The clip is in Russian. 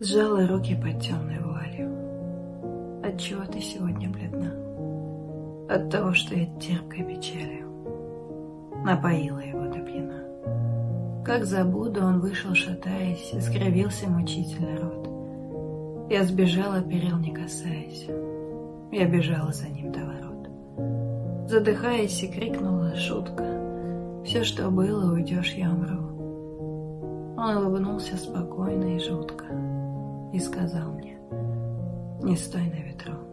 Сжала руки под темной вуалью. Отчего ты сегодня бледна? От того, что я терпкой печалью напоила его до пьяна. Как забуду, он вышел, шатаясь, скривился мучительно рот. Я сбежала, перил не касаясь. Я бежала за ним до ворот. Задыхаясь и крикнула шутка. Все, что было, уйдешь, я умру. Он улыбнулся спокойно и жутко и сказал мне, не стой на ветру.